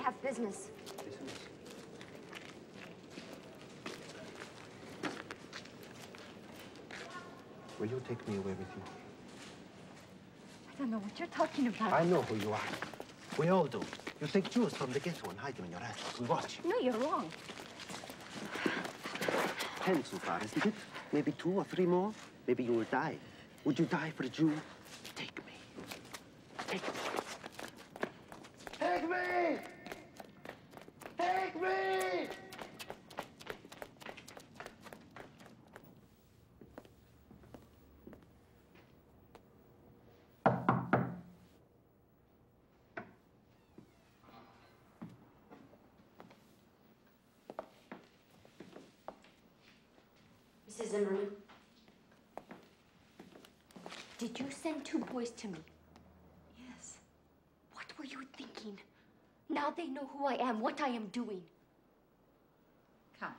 have business. Business? Will you take me away with you? I don't know what you're talking about. I know who you are. We all do. You take jewels from the ghetto and hide them in your ass. We watch. No, you're wrong. Ten so far, isn't it? Maybe two or three more. Maybe you will die. Would you die for a Jew? Take me. Take me. Mrs. Zimmerman. Did you send two boys to me? Yes. What were you thinking? Now they know who I am, what I am doing. Come.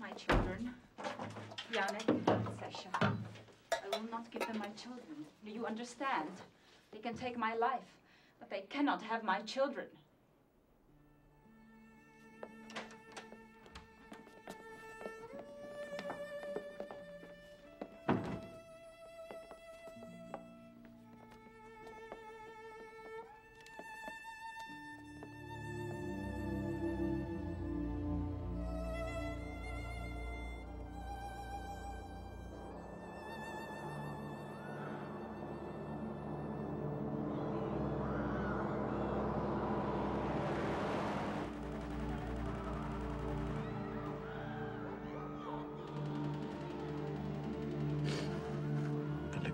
My children, Janek and Sasha. I will not give them my children. Do you understand? They can take my life, but they cannot have my children.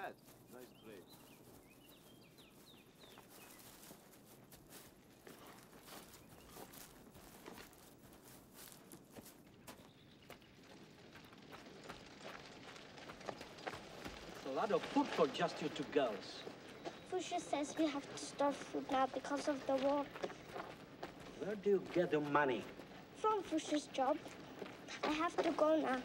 Good hat. Nice trade. A lot of food for just you two girls. Fusia says we have to start food now because of the war. Where do you get the money? From Fusia's job. I have to go now.